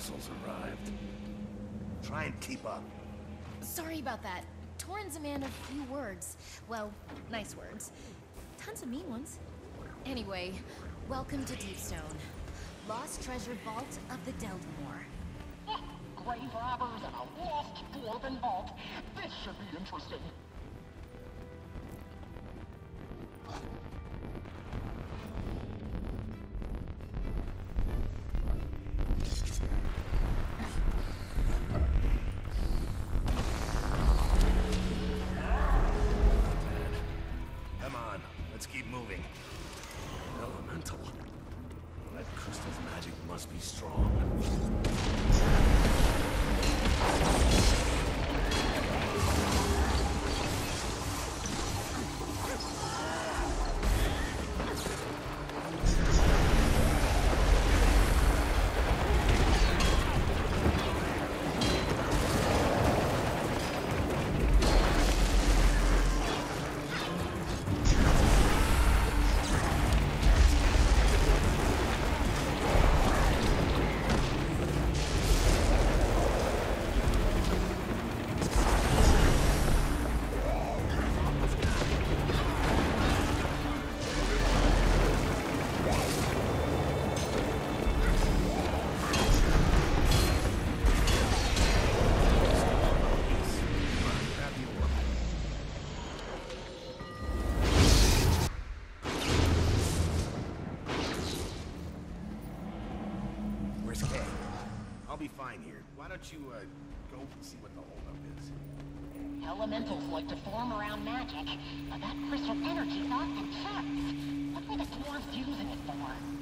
muscles arrived. Try and keep up. Sorry about that. Torin's a man of few words. Well, nice words. Tons of mean ones. Anyway, welcome to Deepstone. Lost treasure vault of the Deldrimor. Grave robbers and a lost dwarven vault. This should be interesting. Be fine here. Why don't you, uh, go and see what the holdup is? Elementals like to form around magic, but that crystal energy's in chunks. What were the dwarves using it for?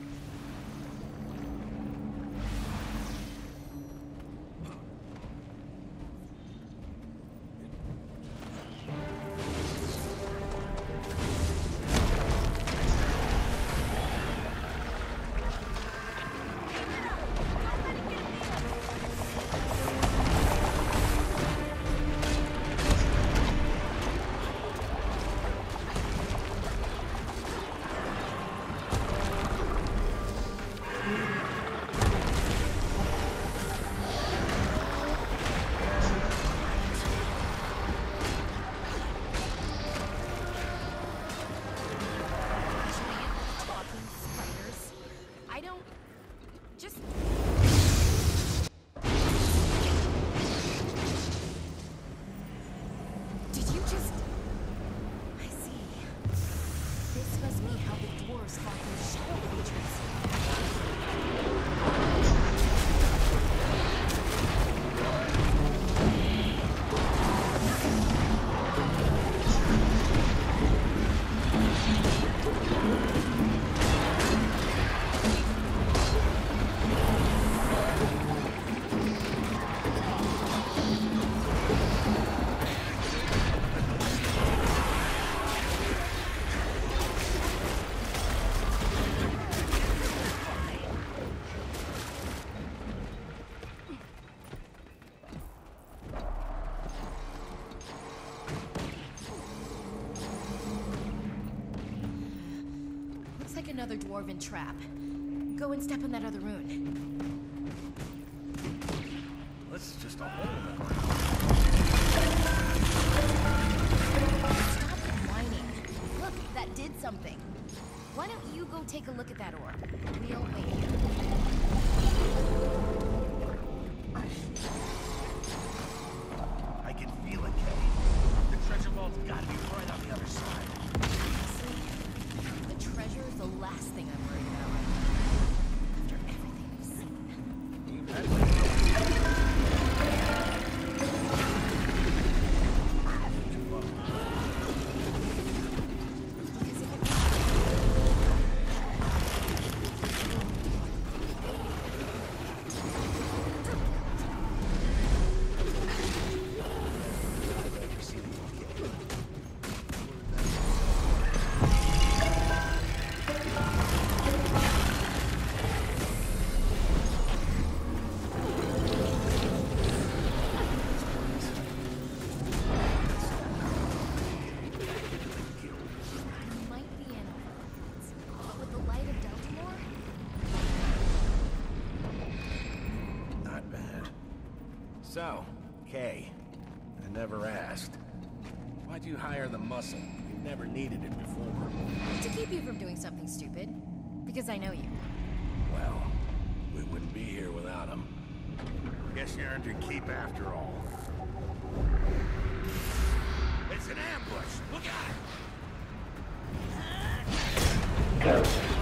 Looks like another dwarven trap. Go and step in that other rune. This is just a hole in the ground. Stop whining. Look, that did something. Why don't you go take a look at that orb? We'll wait here. I can feel it, Kay. The treasure vault's gotta be right So, Kay, I never asked. Why'd you hire the muscle? You never needed it before. To keep you from doing something stupid. Because I know you. Well, we wouldn't be here without him. Guess you earned your keep after all. It's an ambush! Look out! Torin.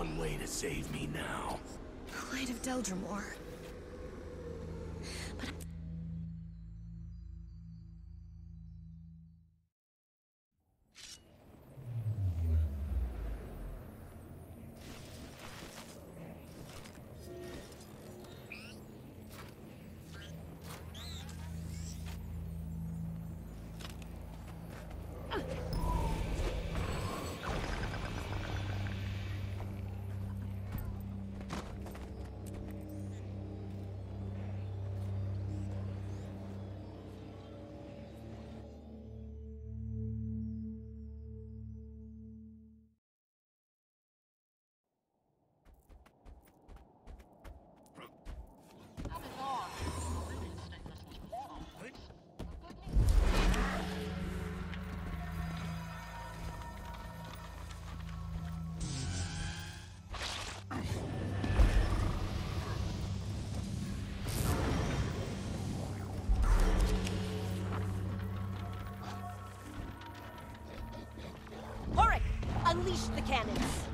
One way to save me now. Light of Deldrimor. Cannons.